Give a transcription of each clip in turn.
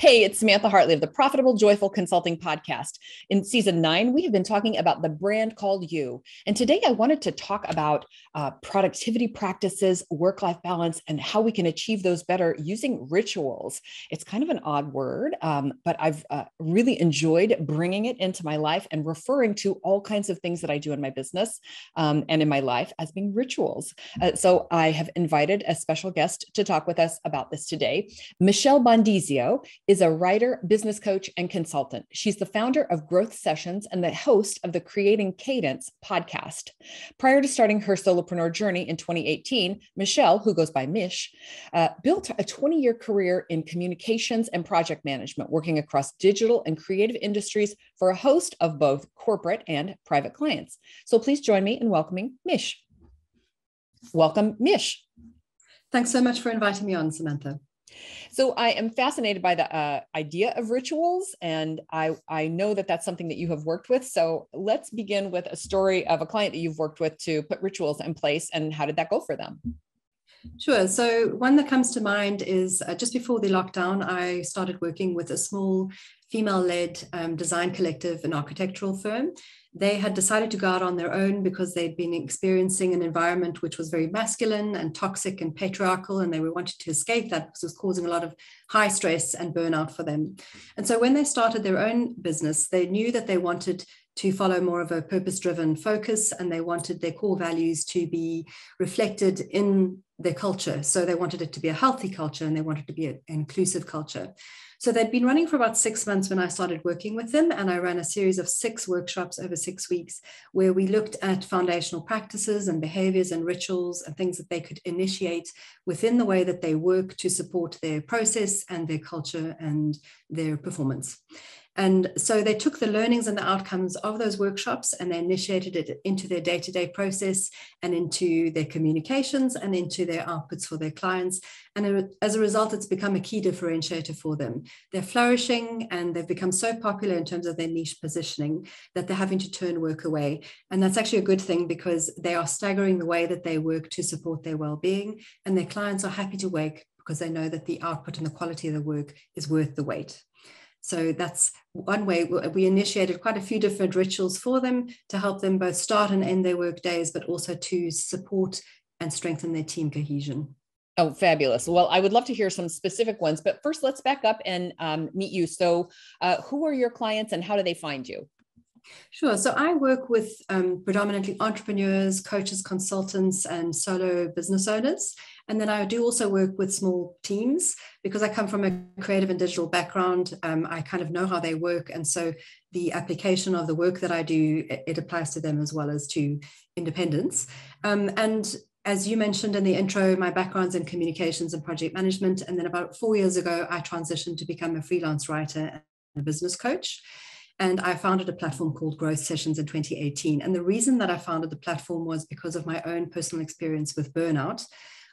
Hey, it's Samantha Hartley of the Profitable Joyful Consulting Podcast. In season nine, we have been talking about the brand called You. And today I wanted to talk about uh, productivity practices, work life balance, and how we can achieve those better using rituals. It's kind of an odd word, um, but I've uh, really enjoyed bringing it into my life and referring to all kinds of things that I do in my business um, and in my life as being rituals. Uh, so I have invited a special guest to talk with us about this today, Michelle Bondesio is a writer, business coach, and consultant. She's the founder of Growth Sessions and the host of the Creating Cadence podcast. Prior to starting her solopreneur journey in 2018, Michelle, who goes by Mich, uh, built a 20 year career in communications and project management, working across digital and creative industries for a host of both corporate and private clients. So please join me in welcoming Mich. Welcome, Mich. Thanks so much for inviting me on, Samantha. So I am fascinated by the uh, idea of rituals, and I I know that that's something that you have worked with. So let's begin with a story of a client that you've worked with to put rituals in place, and how did that go for them? Sure. So one that comes to mind is uh, just before the lockdown, I started working with a small female-led um, design collective, an architectural firm, they had decided to go out on their own because they'd been experiencing an environment which was very masculine and toxic and patriarchal, and they were wanting to escape that because it was causing a lot of high stress and burnout for them. And so when they started their own business, they knew that they wanted to follow more of a purpose driven focus and they wanted their core values to be reflected in their culture. So they wanted it to be a healthy culture and they wanted to be an inclusive culture. So they'd been running for about six months when I started working with them. And I ran a series of six workshops over six weeks where we looked at foundational practices and behaviors and rituals and things that they could initiate within the way that they work to support their process and their culture and their performance. And so they took the learnings and the outcomes of those workshops and they initiated it into their day to day process and into their communications and into their outputs for their clients. And as a result, it's become a key differentiator for them. They're flourishing and they've become so popular in terms of their niche positioning that they're having to turn work away. And that's actually a good thing because they are staggering the way that they work to support their well being. And their clients are happy to work because they know that the output and the quality of the work is worth the wait. So that's one way we initiated quite a few different rituals for them to help them both start and end their work days, but also to support and strengthen their team cohesion. Oh, fabulous. Well, I would love to hear some specific ones, but first let's back up and um, meet you. So, uh, who are your clients and how do they find you? Sure. So I work with um, predominantly entrepreneurs, coaches, consultants, and solo business owners. And then I do also work with small teams because I come from a creative and digital background. Um, I kind of know how they work. And so the application of the work that I do, it, applies to them as well as to independents. Um, and as you mentioned in the intro, my background's in communications and project management. And then about four years ago, I transitioned to become a freelance writer and a business coach. And I founded a platform called Growth Sessions in 2018. And the reason that I founded the platform was because of my own personal experience with burnout.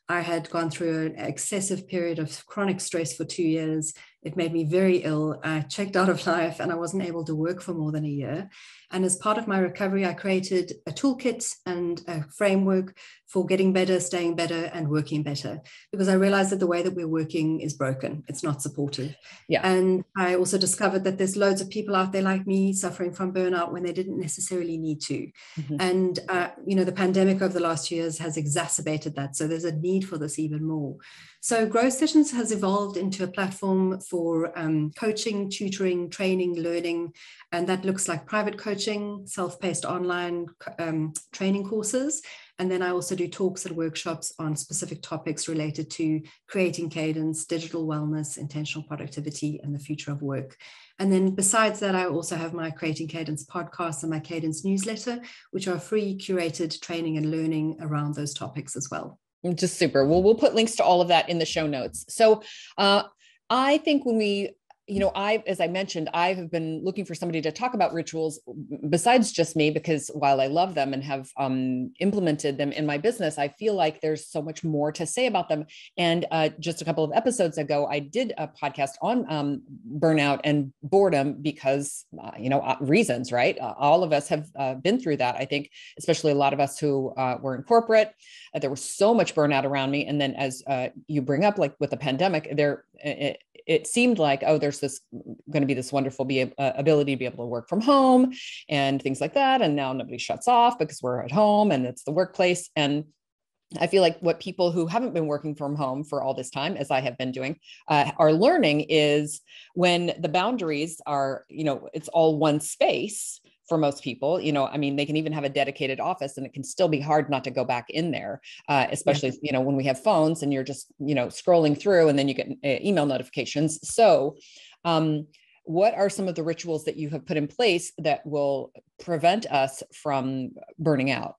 I had gone through an excessive period of chronic stress for two years. It made me very ill. I checked out of life and I wasn't able to work for more than a year. And as part of my recovery, I created a toolkit and a framework for getting better, staying better, and working better because I realized that the way that we're working is broken. It's not supportive. Yeah. And I also discovered that there's loads of people out there like me suffering from burnout when they didn't necessarily need to. Mm-hmm. And, uh, you know, the pandemic over the last years has exacerbated that. So there's a need for this even more. So Growth Sessions has evolved into a platform for um, coaching, tutoring, training, learning, and that looks like private coaching, self-paced online um, training courses. And then I also do talks and workshops on specific topics related to creating cadence, digital wellness, intentional productivity, and the future of work. And then besides that, I also have my Creating Cadence podcast and my Cadence newsletter, which are free curated training and learning around those topics as well. Just super. Well, we'll put links to all of that in the show notes. So uh, I think when we you know, I, as I mentioned, I have been looking for somebody to talk about rituals besides just me, because while I love them and have um, implemented them in my business, I feel like there's so much more to say about them. And uh, just a couple of episodes ago, I did a podcast on um, burnout and boredom because, uh, you know, uh, reasons, right? Uh, all of us have uh, been through that. I think, especially a lot of us who uh, were in corporate, there was so much burnout around me. And then, as you bring up, like with the pandemic, there, it, it seemed like, oh, there's course, this going to be this wonderful be, uh, ability to be able to work from home and things like that. And now nobody shuts off because we're at home and it's the workplace. And I feel like what people who haven't been working from home for all this time, as I have been doing, uh, are learning is when the boundaries are, you know, it's all one space for most people you know i mean they can even have a dedicated office and it can still be hard not to go back in there uh, especially yeah. you know when we have phones and you're just you know scrolling through and then you get uh, email notifications so um, what are some of the rituals that you have put in place that will prevent us from burning out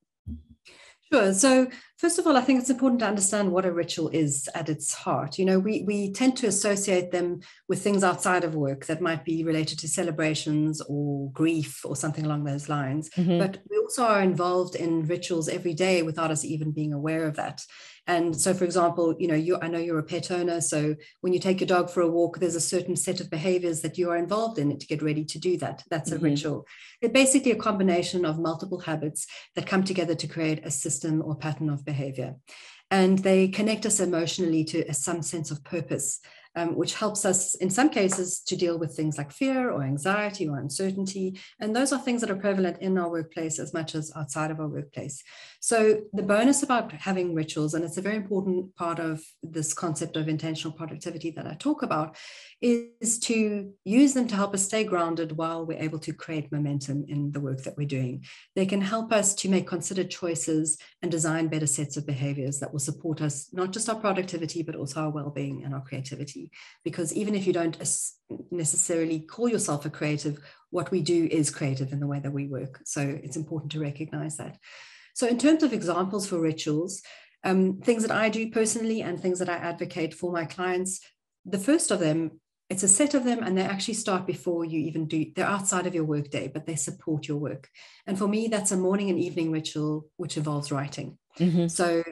Sure. So, first of all, I think it's important to understand what a ritual is at its heart. You know, we, we tend to associate them with things outside of work that might be related to celebrations or grief or something along those lines. Mm-hmm. But we also are involved in rituals every day without us even being aware of that. And so, for example, you know, you I know you're a pet owner, so when you take your dog for a walk, there's a certain set of behaviors that you are involved in to get ready to do that. That's a mm-hmm. ritual. It's basically a combination of multiple habits that come together to create a system or pattern of behavior. And they connect us emotionally to some sense of purpose um, which helps us in some cases to deal with things like fear or anxiety or uncertainty. And those are things that are prevalent in our workplace as much as outside of our workplace. So the bonus about having rituals, and it's a very important part of this concept of intentional productivity that I talk about, is to use them to help us stay grounded while we're able to create momentum in the work that we're doing. They can help us to make considered choices and design better sets of behaviors that will support us, not just our productivity, but also our well-being and our creativity. Because even if you don't necessarily call yourself a creative, what we do is creative in the way that we work. So it's important to recognize that. So in terms of examples for rituals, um, things that I do personally and things that I advocate for my clients, the first of them it's a set of them and they actually start before you even do they're outside of your workday but they support your work and for me that's a morning and evening ritual which involves writing mm-hmm. so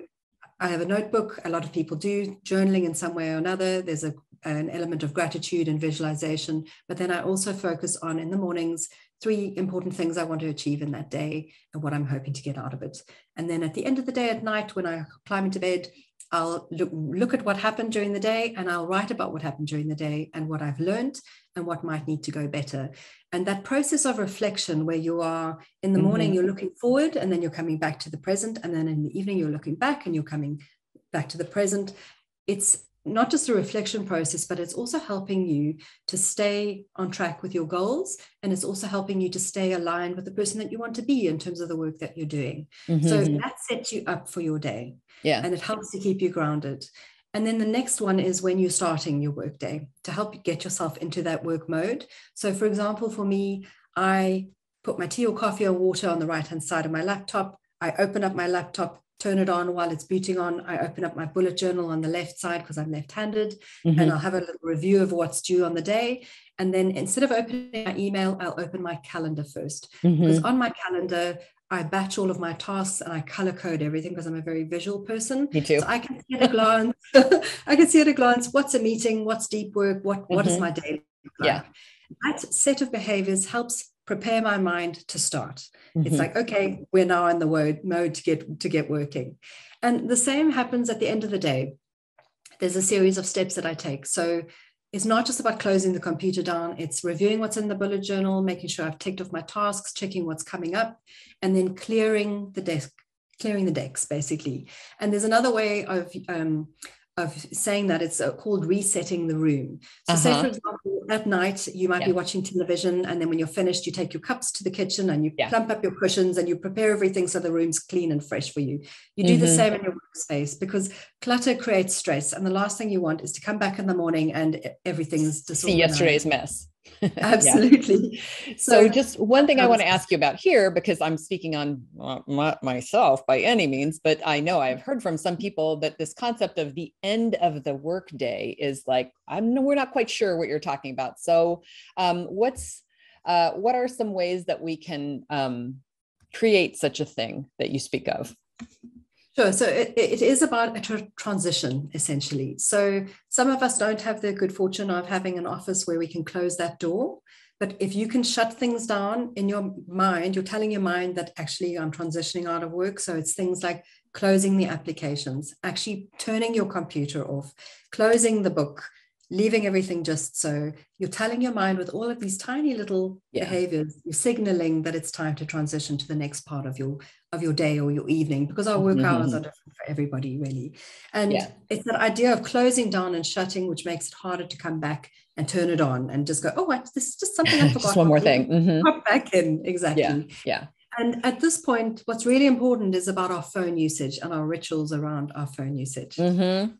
i have a notebook. A lot of people do journaling in some way or another. There's a, an element of gratitude and visualization. But then i also focus on in the mornings three important things i want to achieve in that day and what i'm hoping to get out of it. And then at the end of the day at night when i climb into bed I'll look, look at what happened during the day and I'll write about what happened during the day and what I've learned and what might need to go better. And that process of reflection, where you are in the mm-hmm. morning, you're looking forward and then you're coming back to the present. And then in the evening, you're looking back and you're coming back to the present. It's not just a reflection process, but it's also helping you to stay on track with your goals. And it's also helping you to stay aligned with the person that you want to be in terms of the work that you're doing. Mm-hmm. So that sets you up for your day. Yeah. And it helps to keep you grounded. And then the next one is when you're starting your workday to help you get yourself into that work mode. So, for example, for me, I put my tea or coffee or water on the right hand side of my laptop. I open up my laptop turn it on while it's booting on. I open up my bullet journal on the left side because I'm left handed mm-hmm. and I'll have a little review of what's due on the day. And then instead of opening my email, I'll open my calendar 1st mm-hmm. Because on my calendar, I batch all of my tasks and I color code everything because I'm a very visual person. Me too. So I can see at a glance, I can see at a glance what's a meeting, what's deep work, what, mm-hmm. what is mm-hmm. my day like. Yeah. That set of behaviors helps prepare my mind to start. Mm-hmm. It's like, okay, we're now in the word mode to get to get working. And the same happens at the end of the day. There's a series of steps that I take. So it's not just about closing the computer down, it's reviewing what's in the bullet journal, making sure I've ticked off my tasks, checking what's coming up, and then clearing the desk, clearing the decks basically. And there's another way of um, of saying that it's uh, called resetting the room. So, uh-huh. say for example, at night you might yeah. be watching television, and then when you're finished, you take your cups to the kitchen and you yeah. plump up your cushions and you prepare everything so the room's clean and fresh for you. You do mm-hmm. the same in your workspace because clutter creates stress, and the last thing you want is to come back in the morning and everything's disorganized. See yesterday's mess. Absolutely. so, so, just one thing I want to ask you about here, because I'm speaking on not myself by any means, but I know I've heard from some people that this concept of the end of the workday is like, I'm we're not quite sure what you're talking about. So, um, what's uh, what are some ways that we can um, create such a thing that you speak of? Sure. So it, it is about a tra- transition, essentially. So some of us don't have the good fortune of having an office where we can close that door. But if you can shut things down in your mind, you're telling your mind that actually I'm transitioning out of work. So it's things like closing the applications, actually turning your computer off, closing the book, leaving everything just so. You're telling your mind with all of these tiny little yeah. behaviors, you're signaling that it's time to transition to the next part of your of your day or your evening because our work mm-hmm. hours are different for everybody really. And yeah. it's that idea of closing down and shutting, which makes it harder to come back and turn it on and just go, oh, this is just something I forgot. just one more thing. Mm-hmm. Pop back in. Exactly. Yeah. Yeah. And at this point, what's really important is about our phone usage and our rituals around our phone usage. Mm-hmm.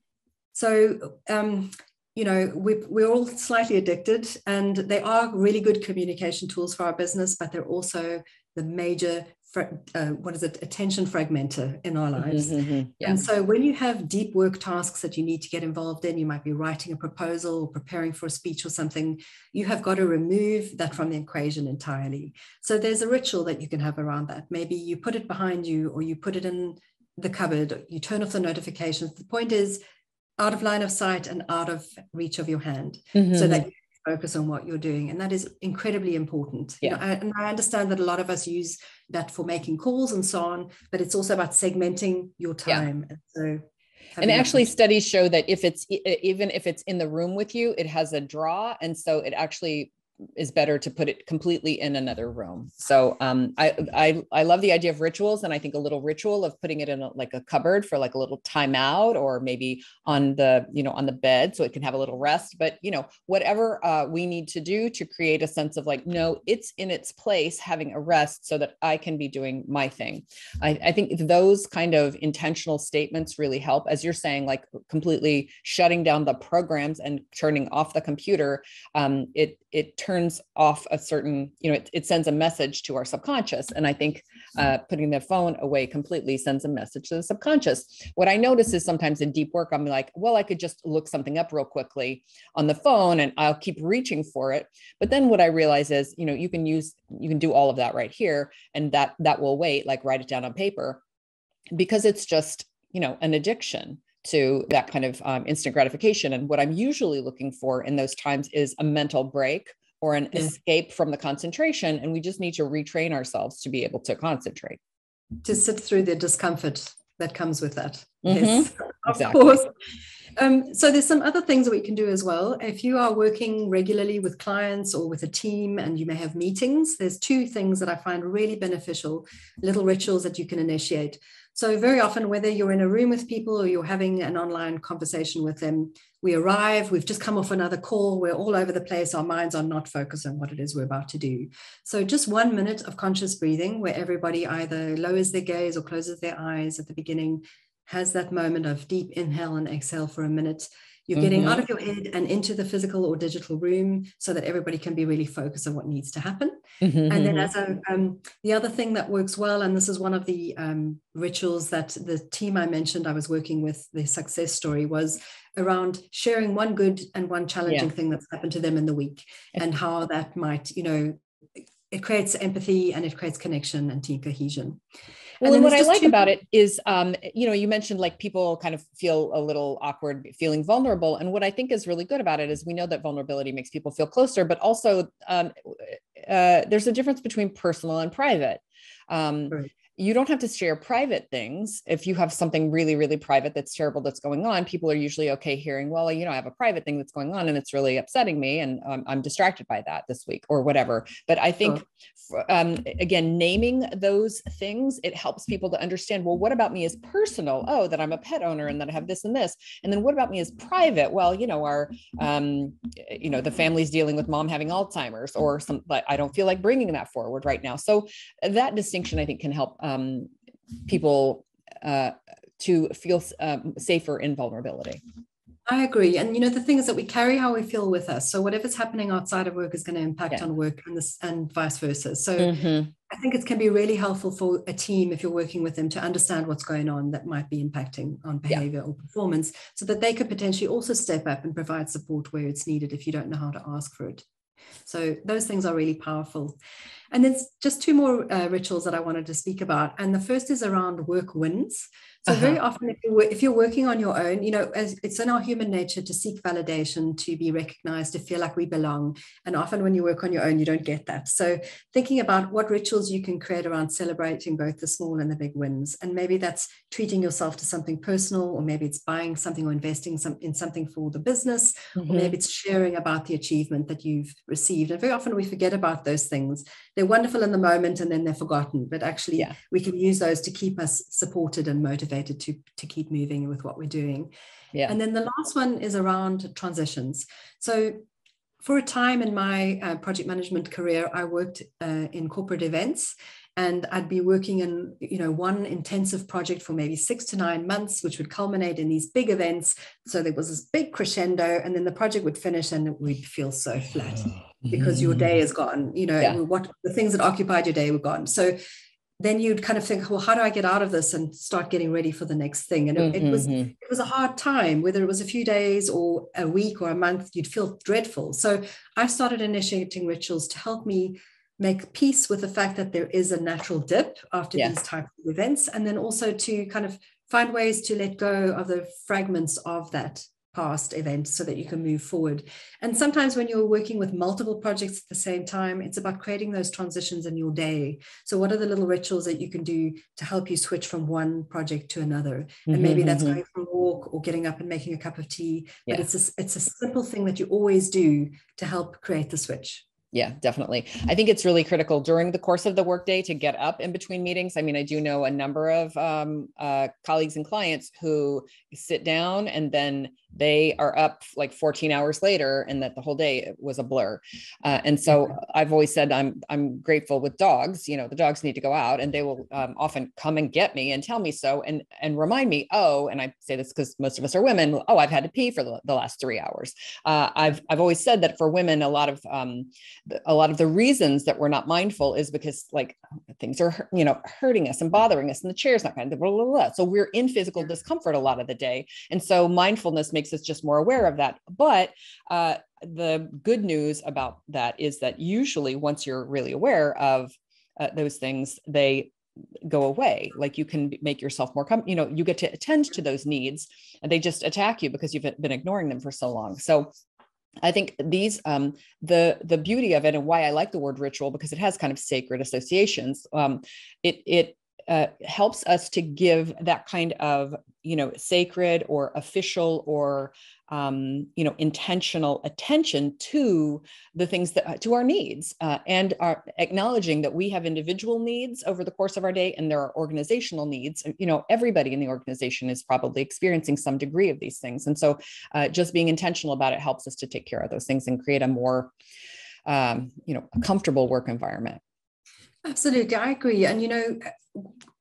So, um, you know, we, we're all slightly addicted, and they are really good communication tools for our business, but they're also the major uh, what is it attention fragmenter in our mm-hmm, lives. mm-hmm, yeah. and so when you have deep work tasks that you need to get involved in you might be writing a proposal or preparing for a speech or something you have got to remove that from the equation entirely. So there's a ritual that you can have around that. Maybe you put it behind you or you put it in the cupboard you turn off the notifications. The point is out of line of sight and out of reach of your hand mm-hmm. so that you focus on what you're doing and that is incredibly important yeah. You know, I, and i understand that a lot of us use that for making calls and so on but it's also about segmenting your time yeah. and so and actually studies show that if it's even if it's in the room with you it has a draw and so it actually is better to put it completely in another room. So um, I, I I love the idea of rituals, and I think a little ritual of putting it in a, like a cupboard for like a little timeout, or maybe on the you know on the bed so it can have a little rest. But you know whatever uh, we need to do to create a sense of like no, it's in its place, having a rest so that I can be doing my thing. I, I think those kind of intentional statements really help, as you're saying, like completely shutting down the programs and turning off the computer. Um, it it turns off a certain you know it, it sends a message to our subconscious. And i think uh, putting the phone away completely sends a message to the subconscious. What i notice is sometimes in deep work i'm like well i could just look something up real quickly on the phone and i'll keep reaching for it. But then what i realize is you know you can use you can do all of that right here and that that will wait like write it down on paper because it's just you know an addiction to that kind of um, instant gratification. And what I'm usually looking for in those times is a mental break or an yeah. escape from the concentration. And we just need to retrain ourselves to be able to concentrate. To sit through the discomfort that comes with that. Mm-hmm. Yes, of exactly. course. Um, so there's some other things that we can do as well. If you are working regularly with clients or with a team and you may have meetings, there's two things that I find really beneficial, little rituals that you can initiate. So, very often, whether you're in a room with people or you're having an online conversation with them, we arrive, we've just come off another call, we're all over the place, our minds are not focused on what it is we're about to do. So, just one minute of conscious breathing where everybody either lowers their gaze or closes their eyes at the beginning, has that moment of deep inhale and exhale for a minute you're getting mm-hmm. out of your head and into the physical or digital room so that everybody can be really focused on what needs to happen. Mm-hmm. And then, mm-hmm. as a, um, the other thing that works well, and this is one of the um, rituals that the team I mentioned I was working with, the success story was around sharing one good and one challenging yeah. thing that's happened to them in the week and how that might, you know, it creates empathy and it creates connection and team cohesion. Well, and, and what I like about it is, um, you know, you mentioned like people kind of feel a little awkward, feeling vulnerable. And what I think is really good about it is we know that vulnerability makes people feel closer, but also um, uh, there's a difference between personal and private. Um, right you don't have to share private things. If you have something really, really private that's terrible that's going on, people are usually okay hearing, well, you know, I have a private thing that's going on and it's really upsetting me and um, I'm distracted by that this week or whatever. But I think, um, again, naming those things, it helps people to understand, well, what about me is personal? Oh, that I'm a pet owner and that I have this and this. And then what about me is private? Well, you know, our, um, you know, the family's dealing with mom having Alzheimer's or some, but I don't feel like bringing that forward right now. So that distinction, I think, can help um, people uh, to feel um, safer in vulnerability. I agree. And you know, the thing is that we carry how we feel with us. So whatever's happening outside of work is going to impact yeah. on work and this and vice versa. So mm-hmm. I think it can be really helpful for a team if you're working with them to understand what's going on that might be impacting on behavior yeah. or performance so that they could potentially also step up and provide support where it's needed if you don't know how to ask for it. So those things are really powerful. And there's just two more uh, rituals that I wanted to speak about. And the first is around work wins. So uh-huh. very often, if you're, if you're working on your own, you know, as it's in our human nature to seek validation, to be recognized, to feel like we belong. And often when you work on your own, you don't get that. So thinking about what rituals you can create around celebrating both the small and the big wins. And maybe that's treating yourself to something personal, or maybe it's buying something or investing some, in something for the business, mm-hmm. or maybe it's sharing about the achievement that you've received. And very often we forget about those things. They're wonderful in the moment and then they're forgotten. But actually, yeah. we can use those to keep us supported and motivated to to keep moving with what we're doing yeah and then the last one is around transitions so for a time in my uh, project management career i worked uh, in corporate events and i'd be working in you know one intensive project for maybe six to nine months which would culminate in these big events so there was this big crescendo and then the project would finish and we'd feel so flat because your day is gone you know yeah. what the things that occupied your day were gone so then you'd kind of think, well, how do I get out of this and start getting ready for the next thing? And mm-hmm. it, was mm-hmm. it was a hard time, whether it was a few days or a week or a month, you'd feel dreadful. So I started initiating rituals to help me make peace with the fact that there is a natural dip after yeah. these types of events, and then also to kind of find ways to let go of the fragments of that past event so that you can move forward. And sometimes when you're working with multiple projects at the same time, it's about creating those transitions in your day. So, what are the little rituals that you can do to help you switch from one project to another? Mm-hmm, and maybe that's mm-hmm. going for a walk or getting up and making a cup of tea. Yeah. But it's a, it's a simple thing that you always do to help create the switch yeah definitely. I think it's really critical during the course of the workday to get up in between meetings. I mean i do know a number of um, uh, colleagues and clients who sit down and then they are up like 14 hours later and that the whole day was a blur. Uh, and so i've always said i'm i'm grateful with dogs you know the dogs need to go out and they will um, often come and get me and tell me so and and remind me oh and i say this because most of us are women oh i've had to pee for the, the last three hours. Uh, i've i've always said that for women a lot of um, a lot of the reasons that we're not mindful is because like things are you know hurting us and bothering us and the chair's not kind of blah, blah, blah. so we're in physical discomfort a lot of the day. And so mindfulness makes us just more aware of that but uh, the good news about that is that usually once you're really aware of uh, those things they go away like you can make yourself more com- you know you get to attend to those needs and they just attack you because you've been ignoring them for so long so I think these um, the the beauty of it and why I like the word ritual because it has kind of sacred associations. Um, it it uh, helps us to give that kind of you know sacred or official or um, you know intentional attention to the things that to our needs uh, and are acknowledging that we have individual needs over the course of our day and there are organizational needs. You know everybody in the organization is probably experiencing some degree of these things. And so uh, just being intentional about it helps us to take care of those things and create a more um, you know comfortable work environment. Absolutely. I agree. And you know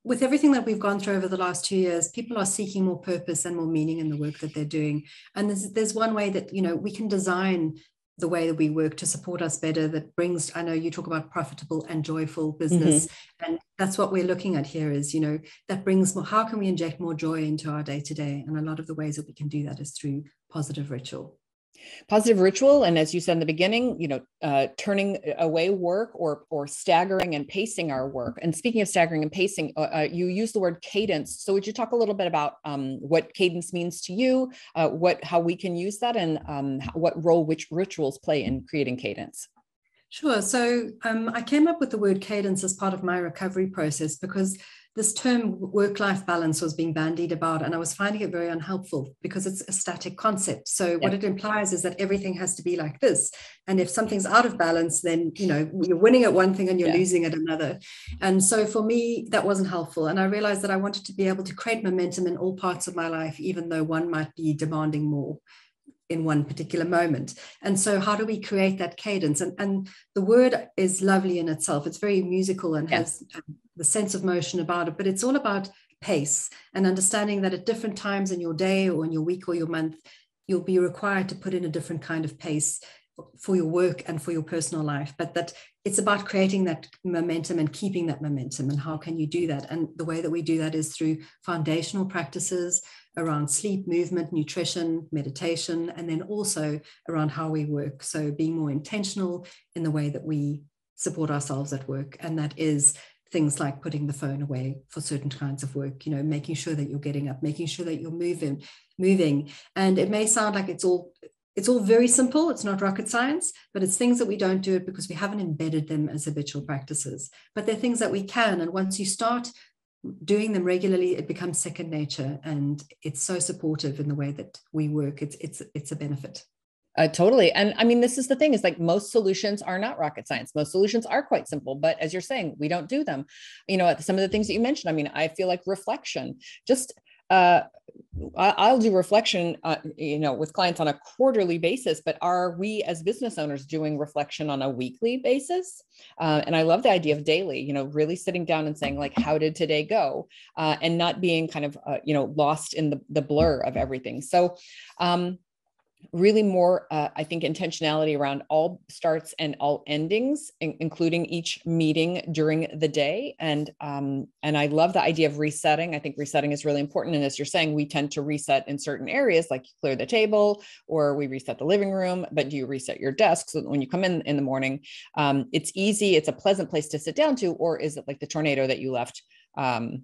with everything that we've gone through over the last two years, people are seeking more purpose and more meaning in the work that they're doing. And there's, there's one way that, you know, we can design the way that we work to support us better that brings i know you talk about profitable and joyful business mm-hmm. and that's what we're looking at here is you know that brings more how can we inject more joy into our day to day and a lot of the ways that we can do that is through positive ritual positive ritual and as you said in the beginning you know uh, turning away work or or staggering and pacing our work. And speaking of staggering and pacing uh, uh, you use the word cadence. So would you talk a little bit about um, what cadence means to you uh, what how we can use that and um, what role which rituals play in creating cadence? Sure. So um, I came up with the word cadence as part of my recovery process because this term work life balance was being bandied about, and I was finding it very unhelpful because it's a static concept. So, yeah. what it implies is that everything has to be like this. And if something's out of balance, then you know you're winning at one thing and you're yeah. losing at another. And so, for me, that wasn't helpful. And I realized that I wanted to be able to create momentum in all parts of my life, even though one might be demanding more in one particular moment. And so, how do we create that cadence? And, and the word is lovely in itself. It's very musical and yes. has um, the sense of motion about it, but it's all about pace and understanding that at different times in your day or in your week or your month, you'll be required to put in a different kind of pace for your work and for your personal life but that it's about creating that momentum and keeping that momentum and how can you do that and the way that we do that is through foundational practices around sleep, movement, nutrition, meditation, and then also around how we work. So being more intentional in the way that we support ourselves at work. And that is things like putting the phone away for certain kinds of work, you know, making sure that you're getting up, making sure that you're moving, moving. And it may sound like it's all it's all very simple. It's not rocket science, but it's things that we don't do it because we haven't embedded them as habitual practices. But they're things that we can. And once you start doing them regularly, it becomes second nature. And it's so supportive in the way that we work. It's it's it's a benefit. Uh, totally. And I mean, this is the thing is like most solutions are not rocket science. Most solutions are quite simple, but as you're saying, we don't do them. You know, some of the things that you mentioned, I mean, I feel like reflection, just uh, I'll do reflection, uh, you know, with clients on a quarterly basis, but are we as business owners doing reflection on a weekly basis? Uh, and I love the idea of daily, you know, really sitting down and saying like, how did today go? Uh, and not being kind of, uh, you know, lost in the, the blur of everything. So, um, really more uh, i think intentionality around all starts and all endings in- including each meeting during the day. And um, and i love the idea of resetting. I think resetting is really important. And as you're saying we tend to reset in certain areas like clear the table or we reset the living room but do you reset your desk so that when you come in in the morning um, it's easy it's a pleasant place to sit down to or is it like the tornado that you left um,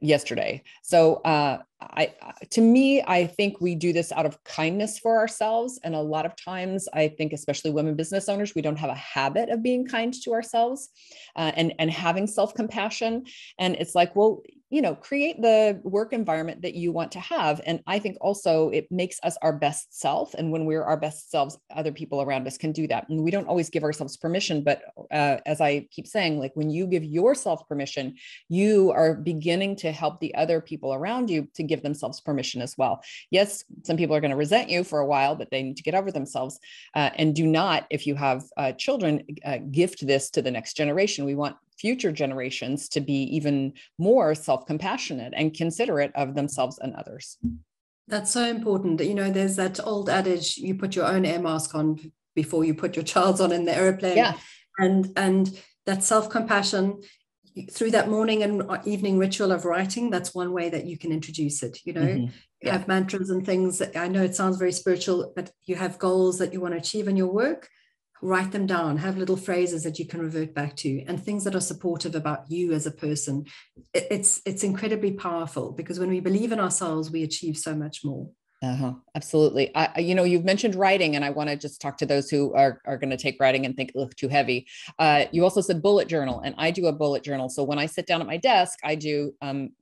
yesterday. So uh, I, to me, I think we do this out of kindness for ourselves. And a lot of times, I think, especially women business owners, we don't have a habit of being kind to ourselves uh, and and having self compassion. And it's like, well, you know create the work environment that you want to have and i think also it makes us our best self and when we're our best selves other people around us can do that and we don't always give ourselves permission but uh, as i keep saying like when you give yourself permission you are beginning to help the other people around you to give themselves permission as well. Yes some people are going to resent you for a while but they need to get over themselves uh, and do not if you have uh, children uh, gift this to the next generation. We want future generations to be even more self compassionate and considerate of themselves and others. That's so important. You know, there's that old adage you put your own air mask on before you put your child's on in the airplane. Yeah. And and that self-compassion through that morning and evening ritual of writing, that's one way that you can introduce it. You know, mm-hmm. you have mantras and things that I know it sounds very spiritual, but you have goals that you want to achieve in your work write them down have little phrases that you can revert back to and things that are supportive about you as a person. It's it's incredibly powerful because when we believe in ourselves we achieve so much more uh-huh. Absolutely. I, you know, you've mentioned writing, and I want to just talk to those who are, are going to take writing and think, look, too heavy. Uh, you also said bullet journal, and I do a bullet journal. So when I sit down at my desk, I do um,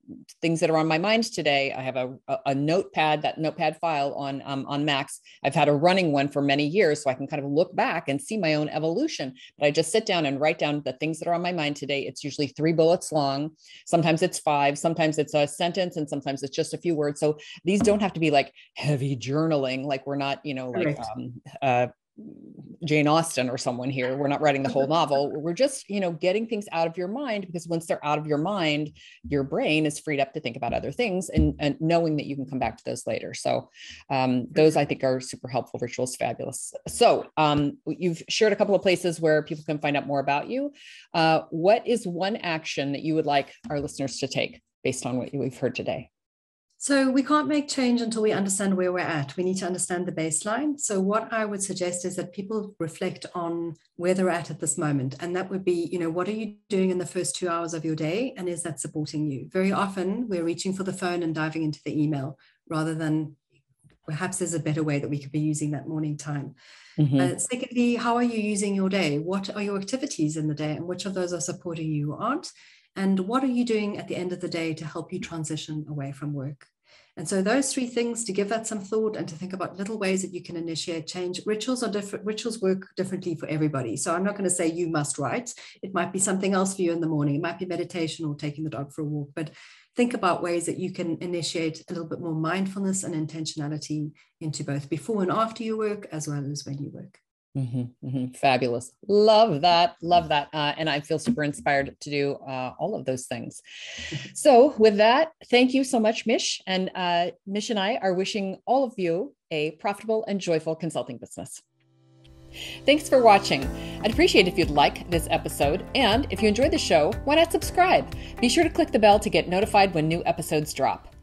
things that are on my mind today. I have a, a, notepad, that notepad file on um, on Macs. I've had a running one for many years, so I can kind of look back and see my own evolution. But I just sit down and write down the things that are on my mind today. It's usually three bullets long. Sometimes it's five. Sometimes it's a sentence, and sometimes it's just a few words. So these don't have to be like heavy journaling like we're not you know like right. um, uh, Jane Austen or someone here. We're not writing the whole novel. We're just, you know, getting things out of your mind because once they're out of your mind, your brain is freed up to think about other things and, and knowing that you can come back to those later. So um, those I think are super helpful. Rituals fabulous. So um, you've shared a couple of places where people can find out more about you. Uh, what is one action that you would like our listeners to take based on what we've heard today? So we can't make change until we understand where we're at. We need to understand the baseline. So what I would suggest is that people reflect on where they're at at this moment. And that would be, you know, what are you doing in the first two hours of your day? And is that supporting you? Very often we're reaching for the phone and diving into the email rather than perhaps there's a better way that we could be using that morning time. Mm-hmm. Uh, secondly, how are you using your day? What are your activities in the day? And which of those are supporting you or aren't? And what are you doing at the end of the day to help you transition away from work? And so those three things to give that some thought and to think about little ways that you can initiate change. Rituals are different, rituals work differently for everybody. So I'm not going to say you must write. It might be something else for you in the morning. It might be meditation or taking the dog for a walk. But think about ways that you can initiate a little bit more mindfulness and intentionality into both before and after your work, as well as when you work. Mm-hmm, mm-hmm. Fabulous. Love that. Love that. Uh, and I feel super inspired to do uh, all of those things. So, with that, thank you so much, Mich. And uh, Mich and I are wishing all of you a profitable and joyful consulting business. Thanks for watching. I'd appreciate if you'd like this episode. And if you enjoyed the show, why not subscribe? Be sure to click the bell to get notified when new episodes drop.